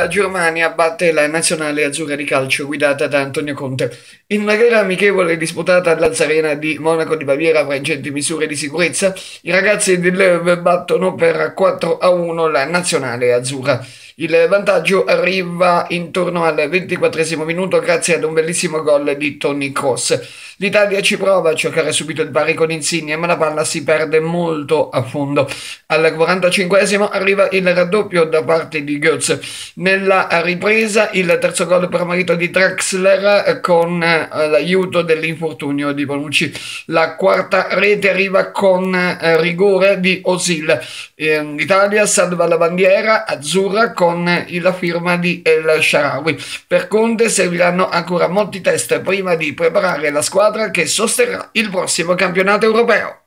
La Germania batte la nazionale azzurra di calcio guidata da Antonio Conte. In una gara amichevole disputata all'Alzarena di Monaco di Baviera avrà ingenti misure di sicurezza, i ragazzi di Löw battono per 4 a 1 la nazionale azzurra. Il vantaggio arriva intorno al 24 minuto grazie ad un bellissimo gol di Tony Cross. L'Italia ci prova a cercare subito il pari con Insigne, ma la palla si perde molto a fondo. Al 45 arriva il raddoppio da parte di Götz. Nella ripresa il terzo gol per marito di Drexler con eh, l'aiuto dell'infortunio di Bonucci. La quarta rete arriva con eh, rigore di Osil. L'Italia salva la bandiera azzurra con la firma di El Sharawi. Per Conte serviranno ancora molti test prima di preparare la squadra che sosterrà il prossimo campionato europeo.